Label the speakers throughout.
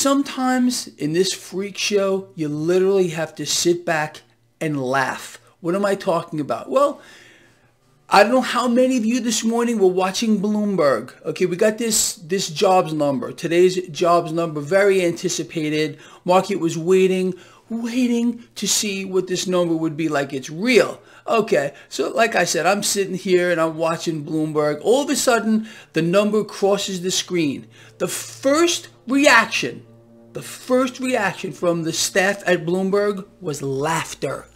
Speaker 1: sometimes in this freak show, you literally have to sit back and laugh. What am I talking about? Well, I don't know how many of you this morning were watching Bloomberg. Okay, we got this this jobs number. Today's jobs number, very anticipated. Market was waiting, waiting to see what this number would be like. It's real. Okay, so like I said, I'm sitting here and I'm watching Bloomberg. All of a sudden, the number crosses the screen. The first reaction, the first reaction from the staff at Bloomberg was laughter.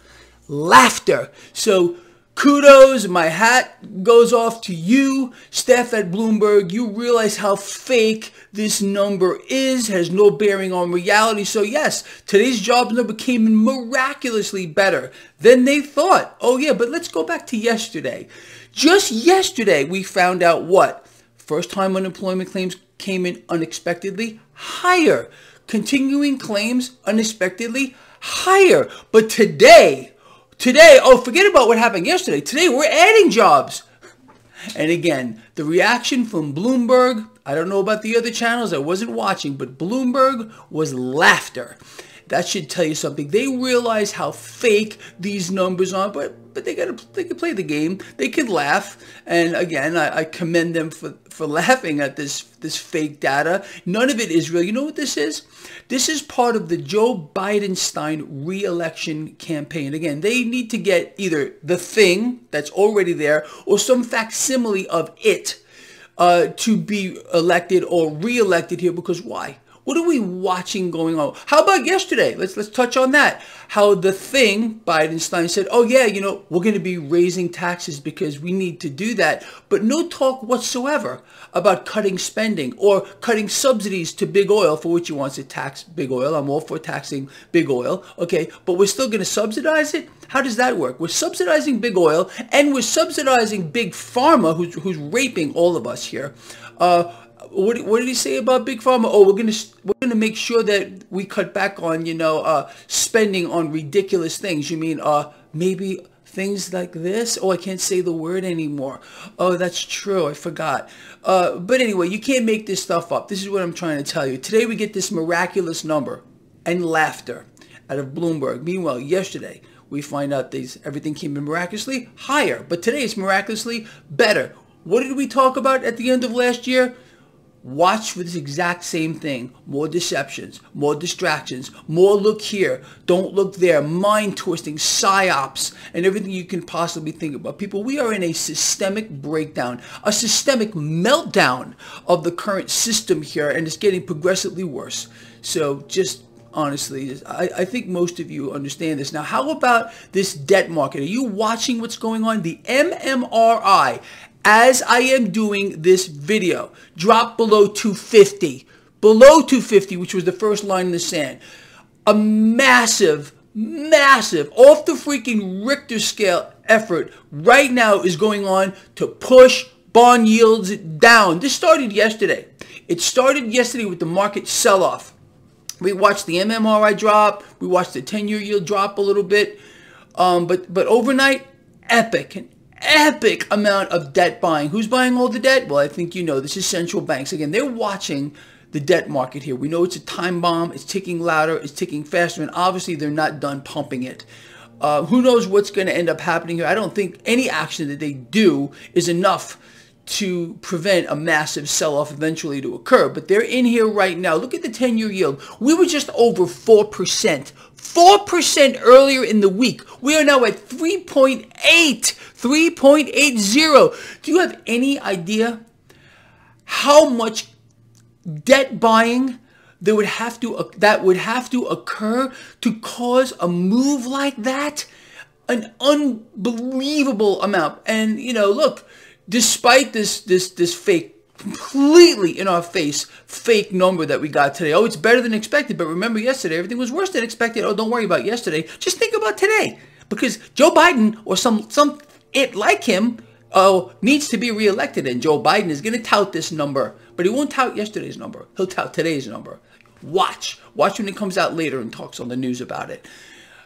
Speaker 1: Laughter. So kudos, my hat goes off to you, staff at Bloomberg. You realize how fake this number is, has no bearing on reality. So yes, today's jobs number came in miraculously better than they thought. Oh yeah, but let's go back to yesterday. Just yesterday, we found out what? First time unemployment claims came in unexpectedly higher. Continuing claims unexpectedly higher. But today, today, oh, forget about what happened yesterday. Today, we're adding jobs. And again, the reaction from Bloomberg, I don't know about the other channels, I wasn't watching, but Bloomberg was laughter. That should tell you something. They realize how fake these numbers are, but but they got to they can play the game. They could laugh, and again, I, I commend them for for laughing at this this fake data. None of it is real. You know what this is? This is part of the Joe Bidenstein re-election campaign. Again, they need to get either the thing that's already there or some facsimile of it uh, to be elected or re-elected here. Because why? What are we watching going on? How about yesterday? Let's let's touch on that. How the thing Bidenstein said, "Oh yeah, you know, we're going to be raising taxes because we need to do that." But no talk whatsoever about cutting spending or cutting subsidies to big oil for which he wants to tax big oil. I'm all for taxing big oil, okay? But we're still going to subsidize it? How does that work? We're subsidizing big oil and we're subsidizing big pharma who's who's raping all of us here. Uh, what, what did he say about big pharma? Oh, we're gonna we're gonna make sure that we cut back on you know uh, spending on ridiculous things. You mean uh, maybe things like this? Oh, I can't say the word anymore. Oh, that's true. I forgot. Uh, but anyway, you can't make this stuff up. This is what I'm trying to tell you. Today we get this miraculous number and laughter out of Bloomberg. Meanwhile, yesterday we find out these everything came in miraculously higher, but today it's miraculously better. What did we talk about at the end of last year? Watch for this exact same thing. More deceptions, more distractions, more look here, don't look there, mind twisting, psyops, and everything you can possibly think about. People, we are in a systemic breakdown, a systemic meltdown of the current system here, and it's getting progressively worse. So just honestly. I, I, think most of you understand this. Now, how about this debt market? Are you watching what's going on? The MMRI as I am doing this video. Drop below 250. Below 250, which was the first line in the sand. A massive, massive, off the freaking Richter scale effort right now is going on to push bond yields down. This started yesterday. It started yesterday with the market sell-off. We watched the MMRI drop. We watched the 10-year yield drop a little bit. Um, but, but overnight, epic epic amount of debt buying. Who's buying all the debt? Well, I think you know this is central banks. Again, they're watching the debt market here. We know it's a time bomb. It's ticking louder. It's ticking faster. And obviously, they're not done pumping it. Uh, who knows what's going to end up happening here? I don't think any action that they do is enough to prevent a massive sell-off eventually to occur. But they're in here right now. Look at the 10-year yield. We were just over 4%. 4% earlier in the week. We are now at 3.8. 3.80. Do you have any idea how much debt buying that would have to that would have to occur to cause a move like that? An unbelievable amount. And you know, look, despite this this this fake completely in our face fake number that we got today. Oh, it's better than expected, but remember yesterday everything was worse than expected. Oh, don't worry about yesterday. Just think about today. Because Joe Biden or some some it like him uh, needs to be reelected and Joe Biden is going to tout this number, but he won't tout yesterday's number. He'll tout today's number. Watch. Watch when it comes out later and talks on the news about it.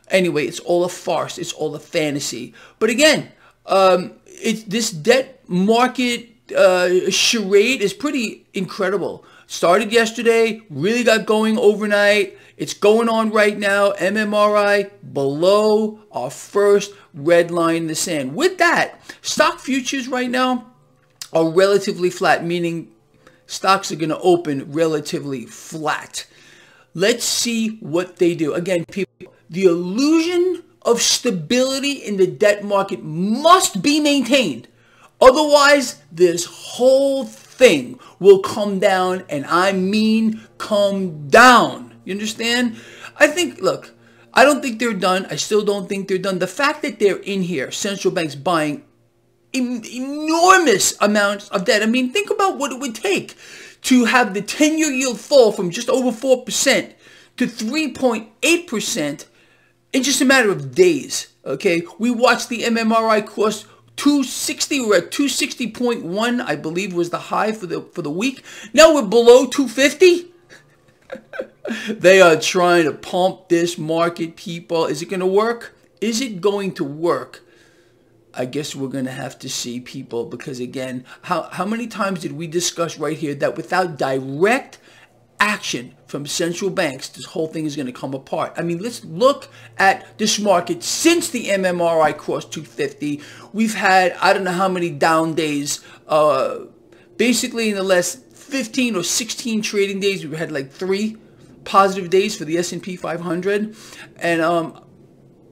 Speaker 1: Anyway, it's all a farce. It's all a fantasy. But again, um, it's this debt market uh, charade is pretty incredible. Started yesterday, really got going overnight. It's going on right now. MMRI below our first red line in the sand. With that, stock futures right now are relatively flat, meaning stocks are going to open relatively flat. Let's see what they do. Again, people, the illusion of stability in the debt market must be maintained. Otherwise, this whole thing will come down, and I mean come down. You understand? I think, look, I don't think they're done. I still don't think they're done. The fact that they're in here, central banks buying enormous amounts of debt. I mean, think about what it would take to have the 10-year yield fall from just over 4% to 3.8% in just a matter of days. Okay, we watched the MMRI cost 260. We're at 260.1, I believe, was the high for the for the week. Now we're below 250. they are trying to pump this market, people. Is it going to work? Is it going to work? I guess we're going to have to see people because again, how, how many times did we discuss right here that without direct action from central banks, this whole thing is going to come apart. I mean, let's look at this market since the MMRI crossed 250. We've had, I don't know how many down days. Uh, basically, in the last 15 or 16 trading days, we've had like three positive days for the S&P 500. And um,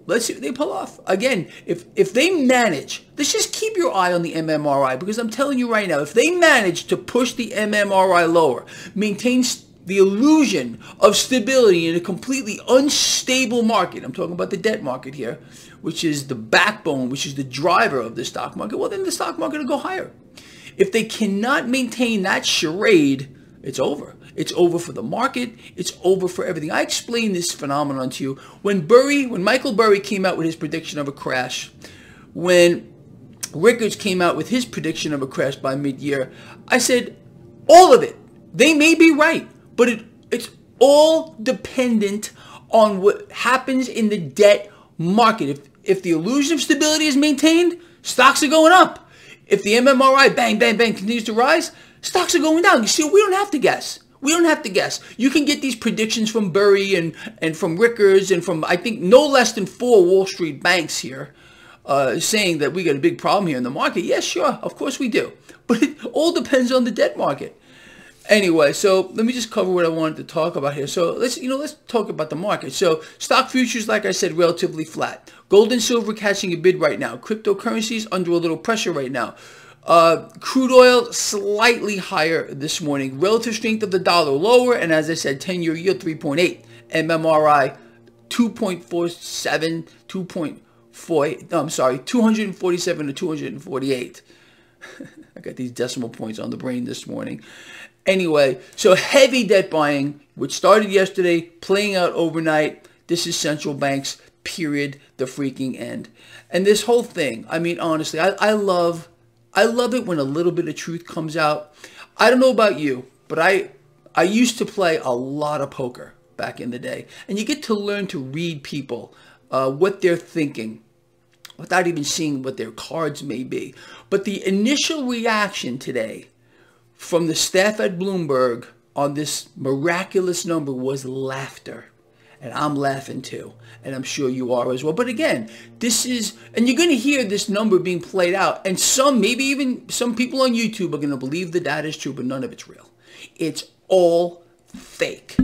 Speaker 1: let's see what they pull off. Again, if, if they manage, let's just keep your eye on the MMRI because I'm telling you right now, if they manage to push the MMRI lower, maintain the illusion of stability in a completely unstable market, I'm talking about the debt market here, which is the backbone, which is the driver of the stock market, well, then the stock market will go higher. If they cannot maintain that charade, it's over. It's over for the market. It's over for everything. I explained this phenomenon to you. When Burry, when Michael Burry came out with his prediction of a crash, when Rickards came out with his prediction of a crash by mid-year, I said, all of it. They may be right. But it, it's all dependent on what happens in the debt market. If, if the illusion of stability is maintained, stocks are going up. If the MMRI bang, bang, bang continues to rise, stocks are going down. You see, we don't have to guess. We don't have to guess. You can get these predictions from Burry and, and from Rickards and from, I think, no less than four Wall Street banks here uh, saying that we got a big problem here in the market. Yes, sure. Of course we do. But it all depends on the debt market. Anyway, so let me just cover what I wanted to talk about here. So let's, you know, let's talk about the market. So stock futures, like I said, relatively flat. Gold and silver catching a bid right now. Cryptocurrencies under a little pressure right now. Uh, crude oil slightly higher this morning. Relative strength of the dollar lower. And as I said, 10-year yield 3.8. MMRI 2.47, 2.48. No, I'm sorry, 247 to 248. I got these decimal points on the brain this morning. Anyway, so heavy debt buying, which started yesterday, playing out overnight. This is central banks, period, the freaking end. And this whole thing, I mean, honestly, I, I love, I love it when a little bit of truth comes out. I don't know about you, but I, I used to play a lot of poker back in the day. And you get to learn to read people, uh, what they're thinking, without even seeing what their cards may be. But the initial reaction today from the staff at Bloomberg on this miraculous number was laughter. And I'm laughing too. And I'm sure you are as well. But again, this is, and you're going to hear this number being played out. And some, maybe even some people on YouTube are going to believe the data is true, but none of it's real. It's all fake.